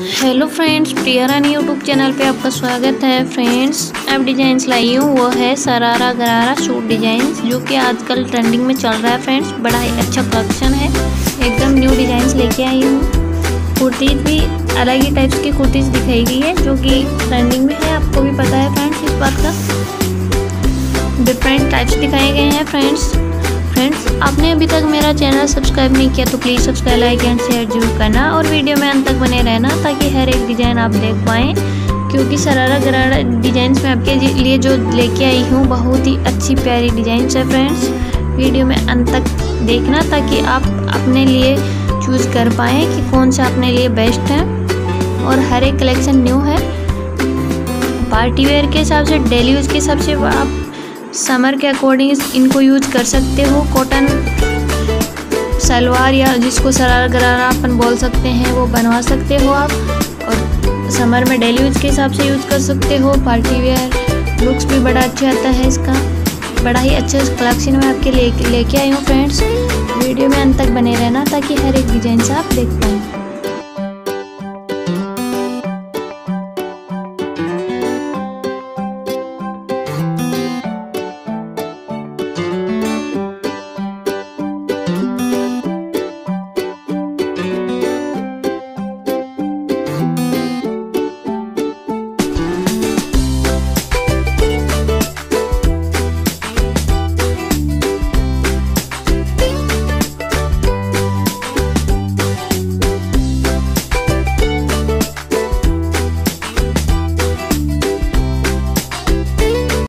Hello friends Priya Rani YouTube channel पे आपका स्वागत है। फ्रेंड्स अब डिजाइंस लाई हूँ, वो है सरारा गरारा सूट डिजाइंस जो कि आजकल ट्रेंडिंग में चल रहा है फ्रेंड्स बड़ा ही अच्छा कलेक्शन है। एकदम न्यू डिजाइंस लेके आई हूँ। कुर्तीज भी, अलग ही टाइप्स की कुर्तीज दिखाई गई है, जो कि ट्रेंडिंग में है, आपको भी पता है फ्रेंड्स इस बात का। डिफरेंट टाइप्स दिखाए गए हैं फ्रेंड्स फ्रेंड्स आपने अभी तक मेरा चैनल सब्सक्राइब नहीं किया तो please subscribe like and share ज़रूर करना और वीडियो में अंत तक बने रहना ताकि हर एक डिज़ाइन आप देख पाएँ, क्योंकि सरारा गरारा डिज़ाइन में आपके लिए जो लेके आई हूँ, बहुत ही अच्छी प्यारी डिज़ाइन है फ्रेंड्स वीडियो में अंत तक देखना ताकि आप अपने लिए चूज़ कर पाएँ कि कौन सा अपने लिए बेस्ट है। और हर एक कलेक्शन न्यू है। पार्टी वेयर के हिसाब से डेली यूज़ के हिसाब से आप समर के अकॉर्डिंग इनको यूज़ कर सकते हो। कॉटन सलवार या जिसको सरार गरारा अपन बोल सकते हैं, वो बनवा सकते हो आप। और समर में डेली यूज़ के हिसाब से यूज़ कर सकते हो। पार्टी वेयर लुक्स भी बड़ा अच्छा आता है इसका। बड़ा ही अच्छा कलेक्शन में आपके लेके लेके आई हूँ फ्रेंड्स वीडियो में अंत तक बने रहना ताकि हर एक डिज़ाइन से आप देख पाएँ।